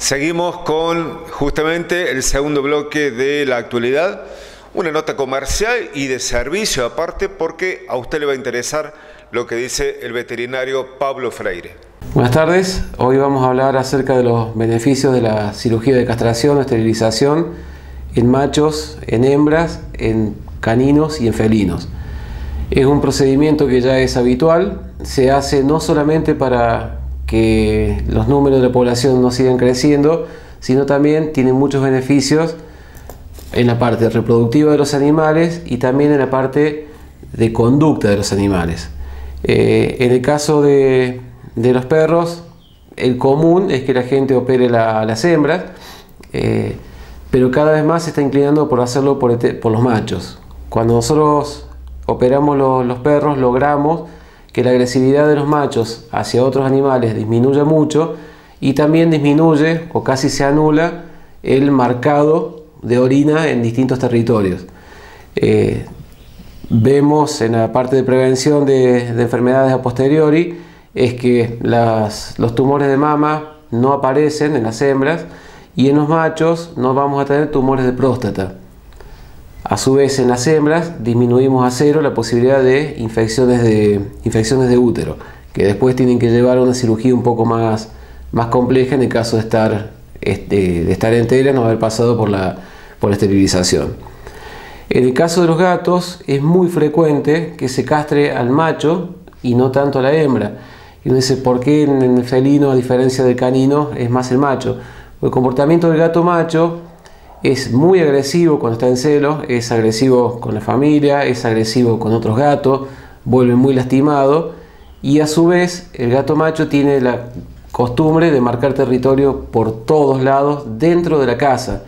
Seguimos con justamente el segundo bloque de la actualidad, una nota comercial y de servicio aparte porque a usted le va a interesar lo que dice el veterinario Pablo Freire. Buenas tardes, hoy vamos a hablar acerca de los beneficios de la cirugía de castración o esterilización en machos, en hembras, en caninos y en felinos. Es un procedimiento que ya es habitual, se hace no solamente para que los números de la población no sigan creciendo, sino también tiene muchos beneficios en la parte reproductiva de los animales y también en la parte de conducta de los animales. Eh, en el caso de, los perros, el común es que la gente opere las hembras, eh, pero cada vez más se está inclinando por hacerlo por, los machos. Cuando nosotros operamos los perros, logramos que la agresividad de los machos hacia otros animales disminuye mucho y también disminuye o casi se anula el marcado de orina en distintos territorios. Eh, vemos en la parte de prevención de, enfermedades a posteriori es que los tumores de mama no aparecen en las hembras y en los machos no vamos a tener tumores de próstata. A su vez, en las hembras disminuimos a cero la posibilidad de infecciones de, infecciones de útero, que después tienen que llevar a una cirugía un poco más, más compleja en el caso de estar, este, de estar entera, no haber pasado por la, por la esterilización. En el caso de los gatos es muy frecuente que se castre al macho y no tanto a la hembra. Y uno ¿por qué en el felino, a diferencia del canino, es más el macho? El comportamiento del gato macho es muy agresivo cuando está en celo, es agresivo con la familia, es agresivo con otros gatos, vuelve muy lastimado y a su vez el gato macho tiene la costumbre de marcar territorio por todos lados dentro de la casa.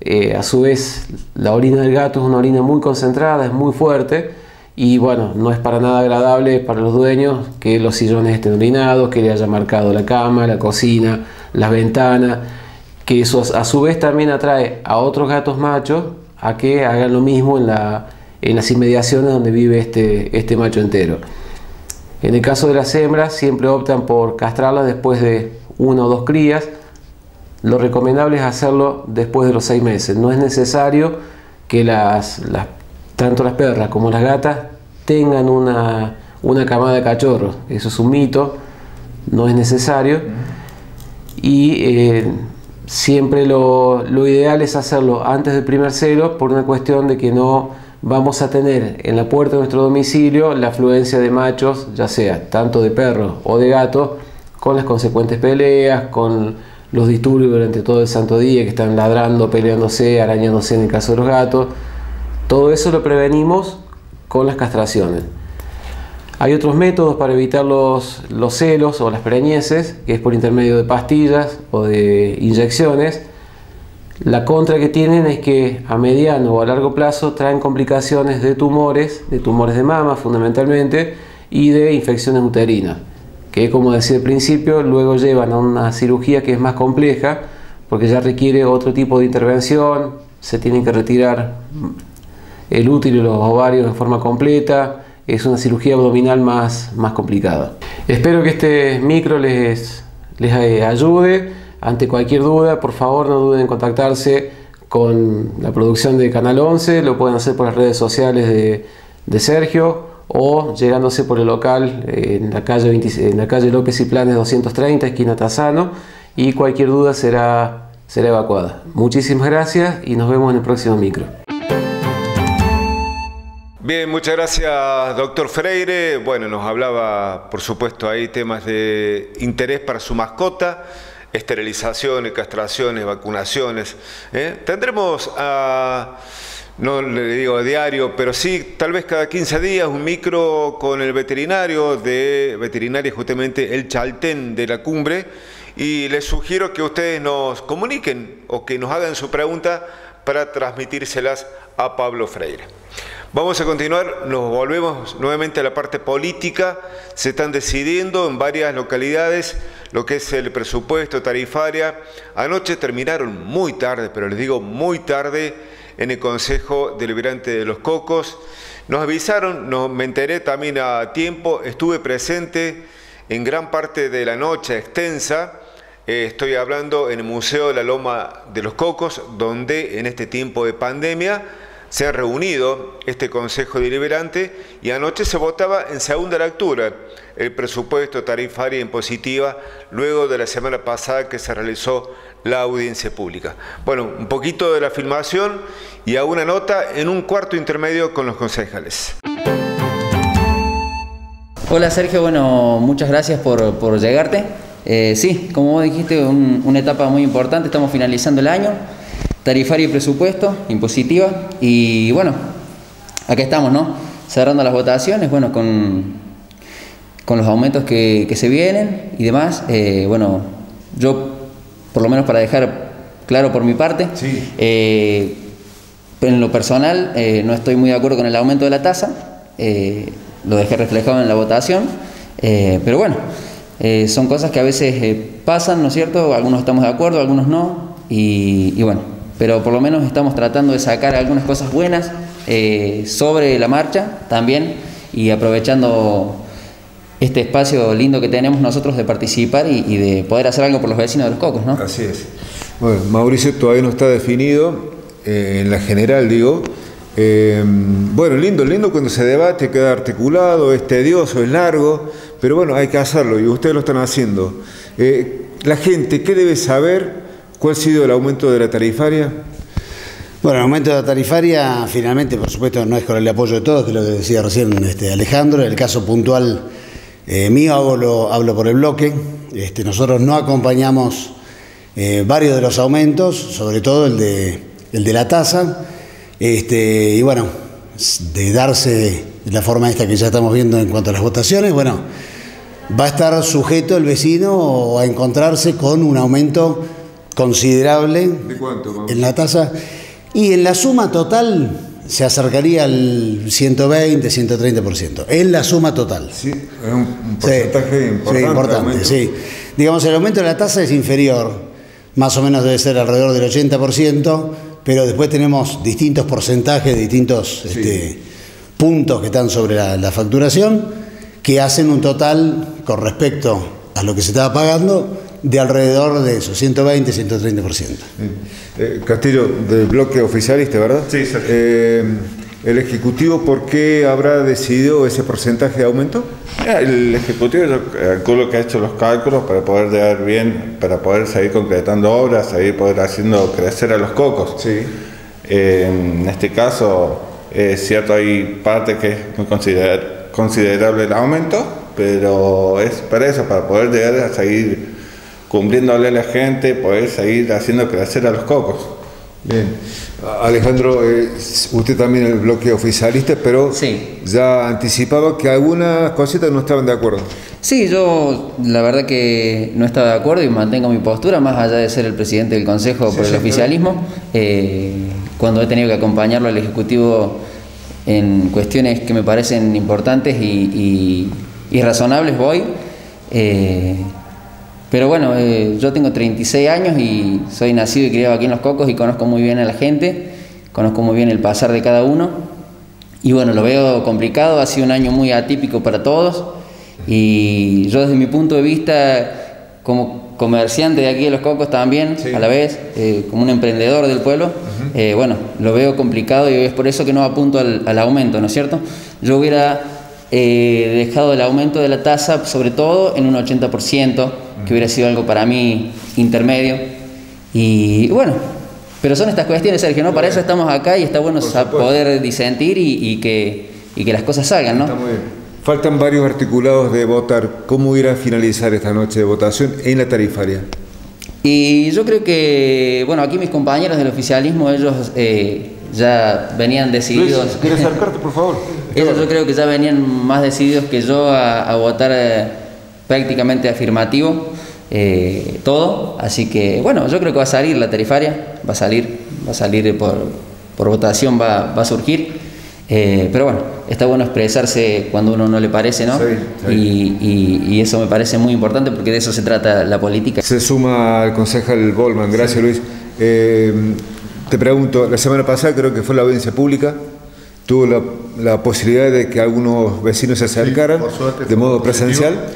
Eh, a su vez la orina del gato es una orina muy concentrada, es muy fuerte y bueno, no es para nada agradable para los dueños que los sillones estén orinados, que le haya marcado la cama, la cocina, las ventanas que eso a su vez también atrae a otros gatos machos a que hagan lo mismo en, la, en las inmediaciones donde vive este, este macho entero. En el caso de las hembras siempre optan por castrarlas después de una o dos crías. Lo recomendable es hacerlo después de los seis meses. No es necesario que las, tanto las perras como las gatas tengan una, una camada de cachorros. Eso es un mito, no es necesario. Y eh, siempre lo, ideal es hacerlo antes del primer celo por una cuestión de que no vamos a tener en la puerta de nuestro domicilio la afluencia de machos, ya sea tanto de perros o de gatos, con las consecuentes peleas, con los disturbios durante todo el santo día que están ladrando, peleándose, arañándose en el caso de los gatos. Todo eso lo prevenimos con las castraciones. Hay otros métodos para evitar los, celos o las preñeces, que es por intermedio de pastillas o de inyecciones. La contra que tienen es que a mediano o a largo plazo traen complicaciones de tumores, de tumores de mama fundamentalmente, y de infecciones uterinas, que como decía al principio, luego llevan a una cirugía que es más compleja, porque ya requiere otro tipo de intervención, se tienen que retirar el útero y los ovarios en forma completa, es una cirugía abdominal más, más complicada. Espero que este micro les, les eh, ayude. Ante cualquier duda, por favor no duden en contactarse con la producción de Canal 11, lo pueden hacer por las redes sociales de, de Sergio o llegándose por el local en la calle, en la calle López y Planes 230, esquina Tazano, y cualquier duda será, será evacuada. Muchísimas gracias y nos vemos en el próximo micro. Bien, muchas gracias, doctor Freire. Bueno, nos hablaba, por supuesto, ahí temas de interés para su mascota, esterilizaciones, castraciones, vacunaciones. ¿eh? Tendremos a, no le digo a diario, pero sí, tal vez cada 15 días, un micro con el veterinario de veterinaria justamente el Chaltén de la cumbre. Y les sugiero que ustedes nos comuniquen o que nos hagan su pregunta para transmitírselas a Pablo Freire. Vamos a continuar, nos volvemos nuevamente a la parte política. Se están decidiendo en varias localidades lo que es el presupuesto tarifaria. Anoche terminaron muy tarde, pero les digo muy tarde, en el Consejo Deliberante de los Cocos. Nos avisaron, no, me enteré también a tiempo, estuve presente en gran parte de la noche extensa Eh, estoy hablando en el Museo de la Loma de los Cocos, donde en este tiempo de pandemia se ha reunido este Consejo Deliberante y anoche se votaba en segunda lectura el presupuesto tarifario impositiva luego de la semana pasada que se realizó la audiencia pública. Bueno, un poquito de la filmación y a una nota en un cuarto intermedio con los concejales. Hola Sergio, bueno, muchas gracias por, por llegarte. Eh, sí, como vos dijiste, una etapa muy importante, estamos finalizando el año, tarifario y presupuesto, impositiva, y bueno, acá estamos, ¿no? Cerrando las votaciones, bueno, con, con los aumentos que, se vienen y demás. Eh, bueno, yo, por lo menos para dejar claro por mi parte, eh, en lo personal no estoy muy de acuerdo con el aumento de la tasa, lo dejé reflejado en la votación, pero bueno. Eh, son cosas que a veces eh, pasan, ¿no es cierto? Algunos estamos de acuerdo, algunos no, y, bueno, pero por lo menos estamos tratando de sacar algunas cosas buenas eh, sobre la marcha también y aprovechando este espacio lindo que tenemos nosotros de participar y, de poder hacer algo por los vecinos de los cocos, ¿no? Así es. Bueno, Mauricio todavía no está definido, en la general digo, bueno, lindo, lindo cuando se debate, queda articulado, es tedioso, es largo, pero bueno, hay que hacerlo y ustedes lo están haciendo. Eh, la gente, ¿qué debe saber? ¿Cuál ha sido el aumento de la tarifaria? Bueno, el aumento de la tarifaria finalmente, por supuesto, no es con el apoyo de todos, que lo decía recién este, Alejandro. En el caso puntual eh, mío hablo, hablo, por el bloque. Este, nosotros no acompañamos eh, varios de los aumentos, sobre todo el de, el de la tasa. Este, y bueno, de darse de la forma esta que ya estamos viendo en cuanto a las votaciones, bueno, va a estar sujeto el vecino a encontrarse con un aumento considerable en la tasa y en la suma total se acercaría al 120, 130%. En la suma total. Sí, es un porcentaje importante. Sí, importante, sí. Digamos, el aumento de la tasa es inferior, más o menos debe ser alrededor del 80%, pero después tenemos distintos porcentajes, distintos este, puntos que están sobre la facturación que hacen un total con respecto a lo que se estaba pagando de alrededor de eso, 120, 130%. Eh, Castillo, del bloque oficialista, ¿verdad? Sí, sí. Eh, ¿El Ejecutivo por qué habrá decidido ese porcentaje de aumento? El Ejecutivo yo calculo que ha hecho los cálculos para poder llegar bien, para poder seguir concretando obras, seguir poder haciendo crecer a los cocos. Sí. Eh, en este caso, es cierto, hay parte que es muy considerable considerable el aumento, pero es para eso, para poder llegar a seguir cumpliéndole a la gente, poder seguir haciendo crecer a los cocos. Bien. Alejandro, eh, usted también el bloque oficialista, pero ya anticipaba que algunas cositas no estaban de acuerdo. Sí, yo la verdad que no estaba de acuerdo y mantengo mi postura, más allá de ser el presidente del Consejo por el oficialismo. Eh, cuando he tenido que acompañarlo al Ejecutivo en cuestiones que me parecen importantes y, razonables voy. Eh, pero bueno, eh, yo tengo 36 años y soy nacido y criado aquí en Los Cocos y conozco muy bien a la gente, conozco muy bien el pasar de cada uno. Y bueno, lo veo complicado, ha sido un año muy atípico para todos y yo desde mi punto de vista como comerciante de aquí de Los Cocos también, a la vez, eh, como un emprendedor del pueblo, eh, bueno, lo veo complicado y es por eso que no apunto al, aumento, ¿no es cierto? Yo hubiera eh, dejado el aumento de la tasa, sobre todo en un 80%, que hubiera sido algo para mí intermedio. Y bueno, pero son estas cuestiones, Sergio, ¿no? Para eso estamos acá y está bueno poder disentir y, que, y que las cosas salgan, ¿no? Está muy bien. Faltan varios articulados de votar. ¿Cómo irá a finalizar esta noche de votación en la tarifaria? Y yo creo que, bueno, aquí mis compañeros del oficialismo, ellos eh, ya venían decididos. Luis, ¿Quieres acercarte, por favor? ellos yo creo que ya venían más decididos que yo a, votar eh, prácticamente afirmativo eh, todo. Así que, bueno, yo creo que va a salir la tarifaria, va a salir, va a salir por, por votación, va, va a surgir. Eh, pero bueno, está bueno expresarse cuando uno no le parece, ¿no? Y, eso me parece muy importante porque de eso se trata la política. Se suma al concejal Goldman, gracias Luis. Te pregunto, la semana pasada creo que fue la audiencia pública, tuvo la, posibilidad de que algunos vecinos se acercaran de modo presencial.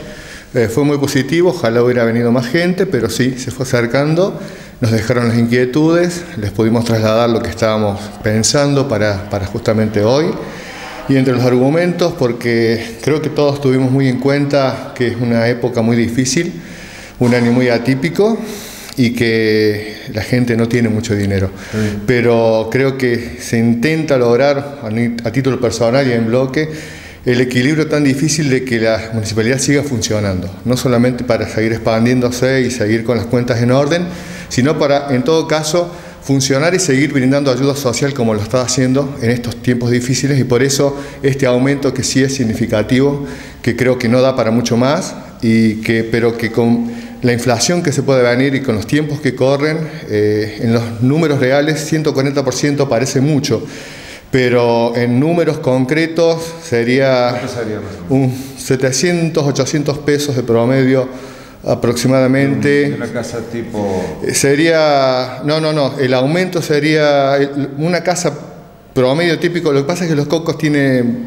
Eh, fue muy positivo, ojalá hubiera venido más gente, pero sí, se fue acercando, nos dejaron las inquietudes, les pudimos trasladar lo que estábamos pensando para, para justamente hoy. Y entre los argumentos, porque creo que todos tuvimos muy en cuenta que es una época muy difícil, un año muy atípico y que la gente no tiene mucho dinero. Pero creo que se intenta lograr a, título personal y en bloque el equilibrio tan difícil de que la municipalidad siga funcionando, no solamente para seguir expandiéndose y seguir con las cuentas en orden, sino para, en todo caso, funcionar y seguir brindando ayuda social como lo está haciendo en estos tiempos difíciles. Y por eso este aumento que sí es significativo, que creo que no da para mucho más, y que, pero que con la inflación que se puede venir y con los tiempos que corren, eh, en los números reales 140% parece mucho, pero en números concretos sería un 700, 800 pesos de promedio aproximadamente. Una casa tipo. Eh, sería. No, no, no. El aumento sería una casa promedio típico. Lo que pasa es que los cocos tienen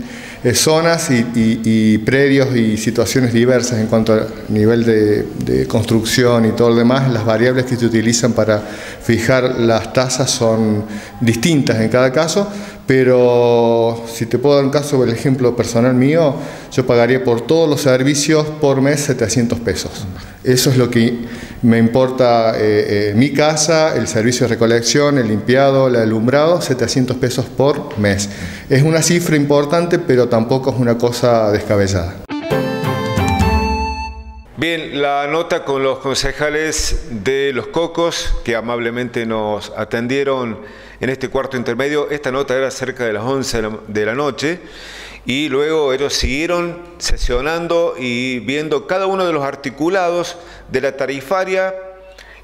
zonas y, predios y situaciones diversas en cuanto a nivel de, construcción y todo lo demás. Las variables que se utilizan para fijar las tasas son distintas en cada caso, pero si te puedo dar un caso, el ejemplo personal mío, yo pagaría por todos los servicios por mes 700 pesos. Eso es lo que me importa eh, eh, mi casa, el servicio de recolección, el limpiado, el alumbrado, 700 pesos por mes. Es una cifra importante, pero tampoco es una cosa descabellada. Bien, la nota con los concejales de Los Cocos que amablemente nos atendieron en este cuarto intermedio. Esta nota era cerca de las 11 de la noche y luego ellos siguieron sesionando y viendo cada uno de los articulados de la tarifaria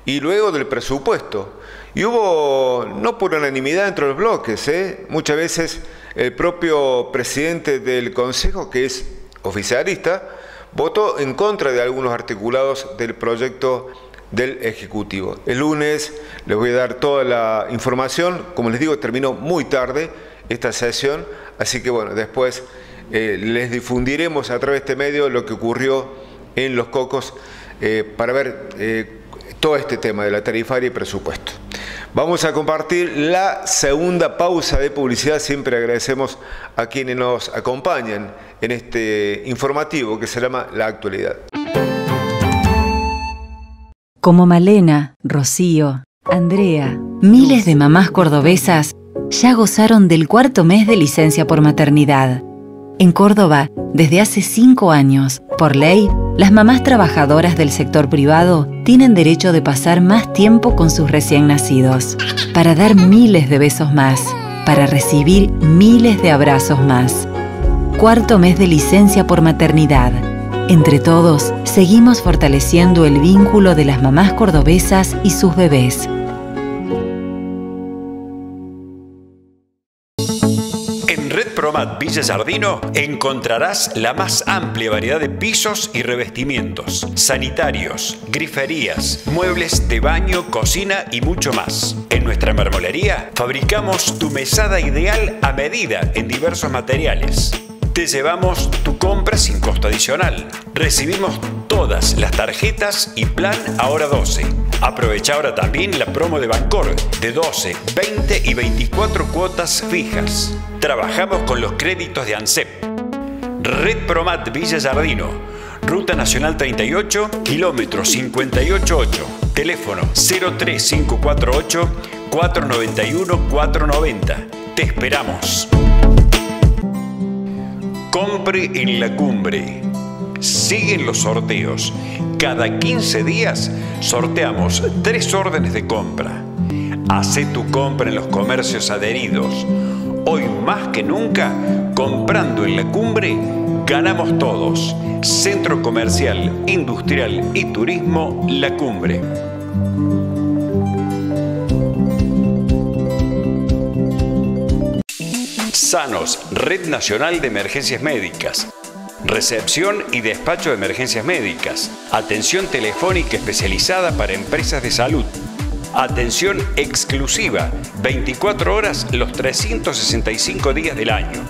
y luego del presupuesto. Y hubo, no por unanimidad entre los bloques, ¿eh? muchas veces el propio presidente del Consejo, que es oficialista, votó en contra de algunos articulados del proyecto del Ejecutivo. El lunes les voy a dar toda la información, como les digo, terminó muy tarde esta sesión, Así que bueno, después eh, les difundiremos a través de este medio lo que ocurrió en Los Cocos eh, para ver eh, todo este tema de la tarifaria y presupuesto. Vamos a compartir la segunda pausa de publicidad. Siempre agradecemos a quienes nos acompañan en este informativo que se llama La Actualidad. Como Malena, Rocío, Andrea, miles de mamás cordobesas ya gozaron del cuarto mes de licencia por maternidad. En Córdoba, desde hace cinco años, por ley, las mamás trabajadoras del sector privado tienen derecho de pasar más tiempo con sus recién nacidos, para dar miles de besos más, para recibir miles de abrazos más. Cuarto mes de licencia por maternidad. Entre todos, seguimos fortaleciendo el vínculo de las mamás cordobesas y sus bebés Villa Jardino encontrarás la más amplia variedad de pisos y revestimientos, sanitarios, griferías, muebles de baño, cocina y mucho más. En nuestra marmolería fabricamos tu mesada ideal a medida en diversos materiales. Te llevamos tu compra sin costo adicional. Recibimos todas las tarjetas y plan ahora 12. Aprovecha ahora también la promo de Bancor de 12, 20 y 24 cuotas fijas. Trabajamos con los créditos de ANSEP. Red Promat Villa Jardino. Ruta Nacional 38, kilómetro 588. Teléfono 03548 491 490. Te esperamos. Compre en la cumbre. Siguen los sorteos. Cada 15 días sorteamos tres órdenes de compra. Hacé tu compra en los comercios adheridos. Hoy más que nunca, comprando en la cumbre, ganamos todos. Centro Comercial, Industrial y Turismo La Cumbre. Sanos, Red Nacional de Emergencias Médicas. Recepción y despacho de emergencias médicas. Atención telefónica especializada para empresas de salud. Atención exclusiva, 24 horas los 365 días del año.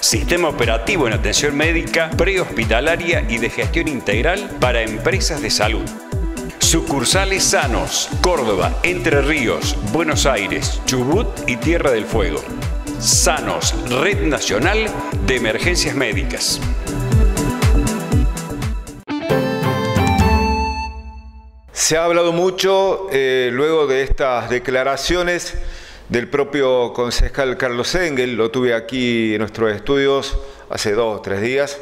Sistema operativo en atención médica, prehospitalaria y de gestión integral para empresas de salud. Sucursales Sanos, Córdoba, Entre Ríos, Buenos Aires, Chubut y Tierra del Fuego. Sanos, Red Nacional de Emergencias Médicas. Se ha hablado mucho eh, luego de estas declaraciones del propio concejal Carlos Engel, lo tuve aquí en nuestros estudios hace dos o tres días.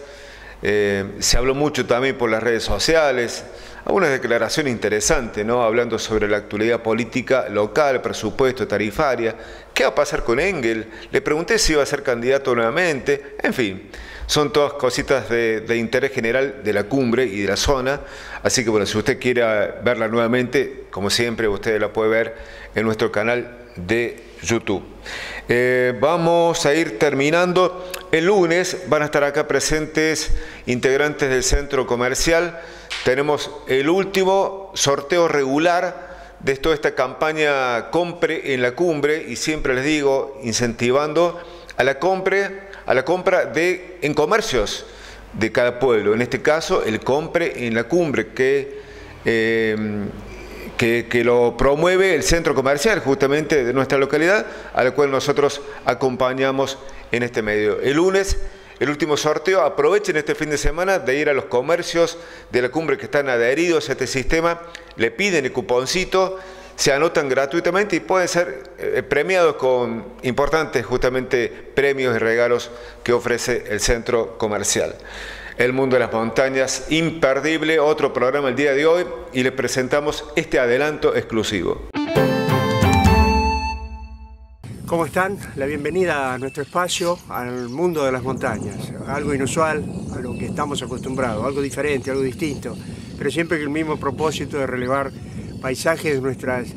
Eh, se habló mucho también por las redes sociales, algunas declaraciones interesantes, ¿no? hablando sobre la actualidad política local, presupuesto, tarifaria. ¿Qué va a pasar con Engel? Le pregunté si iba a ser candidato nuevamente. En fin, son todas cositas de, interés general de la cumbre y de la zona. Así que bueno, si usted quiere verla nuevamente, como siempre, usted la puede ver en nuestro canal de YouTube. Eh, vamos a ir terminando. El lunes van a estar acá presentes integrantes del centro comercial. Tenemos el último sorteo regular de toda esta campaña Compre en la Cumbre y siempre les digo, incentivando a la compra a la compra de, en comercios de cada pueblo. En este caso, el compre en la cumbre, que, em, que, que, lo promueve el centro comercial justamente de nuestra localidad, al cual nosotros acompañamos en este medio. El lunes, el último sorteo, aprovechen este fin de semana de ir a los comercios de la cumbre que están adheridos a este sistema, le piden el cuponcito se anotan gratuitamente y pueden ser eh, premiados con importantes justamente premios y regalos que ofrece el centro comercial. El mundo de las montañas, imperdible, otro programa el día de hoy y les presentamos este adelanto exclusivo. ¿Cómo están? La bienvenida a nuestro espacio, al mundo de las montañas. Algo inusual a lo que estamos acostumbrados, algo diferente, algo distinto, pero siempre con el mismo propósito de relevar paisajes de nuestras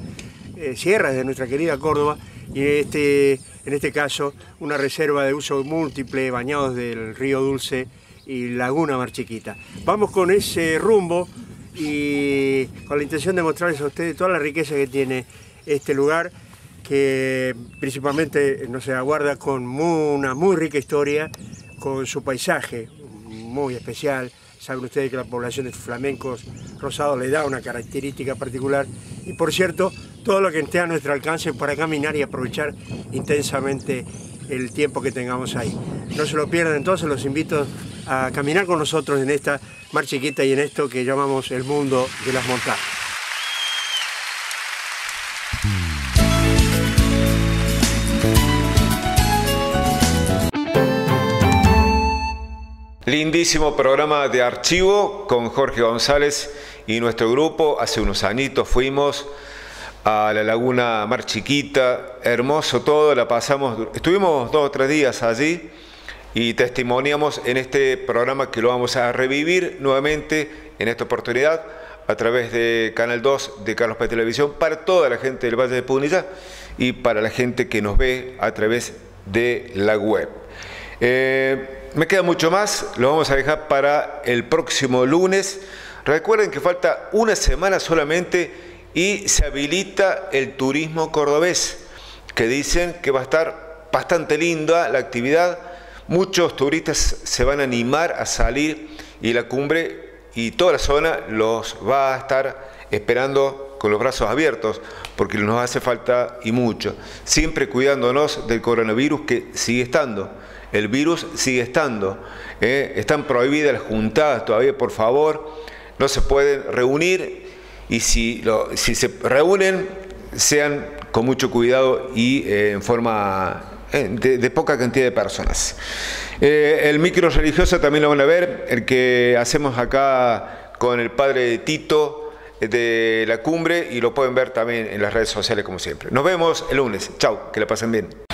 eh, sierras de nuestra querida Córdoba y este, en este caso una reserva de uso múltiple, bañados del río Dulce y Laguna Mar Chiquita. Vamos con ese rumbo y con la intención de mostrarles a ustedes toda la riqueza que tiene este lugar que principalmente no se aguarda con una muy rica historia, con su paisaje muy especial, Saben ustedes que la población de flamencos rosados le da una característica particular. Y por cierto, todo lo que esté a nuestro alcance para caminar y aprovechar intensamente el tiempo que tengamos ahí. No se lo pierdan entonces, los invito a caminar con nosotros en esta mar chiquita y en esto que llamamos el mundo de las montañas. Lindísimo programa de archivo con Jorge González y nuestro grupo. Hace unos añitos fuimos a la laguna Mar Chiquita, hermoso todo, la pasamos, estuvimos dos o tres días allí y testimoniamos en este programa que lo vamos a revivir nuevamente en esta oportunidad a través de Canal 2 de Carlos Paz Televisión para toda la gente del Valle de Punilla y para la gente que nos ve a través de la web. Eh, me queda mucho más, lo vamos a dejar para el próximo lunes. Recuerden que falta una semana solamente y se habilita el turismo cordobés, que dicen que va a estar bastante linda la actividad. Muchos turistas se van a animar a salir y la cumbre y toda la zona los va a estar esperando con los brazos abiertos, porque nos hace falta y mucho. Siempre cuidándonos del coronavirus que sigue estando el virus sigue estando. ¿eh? Están prohibidas las juntadas todavía, por favor. No se pueden reunir y si, se reúnen, sean con mucho cuidado y eh, en forma eh, de, poca cantidad de personas. el micro religioso también lo van a ver, el que hacemos acá con el padre Tito de la cumbre y lo pueden ver también en las redes sociales como siempre. Nos vemos el lunes. Chao, que la pasen bien.